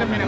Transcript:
Habla, mira,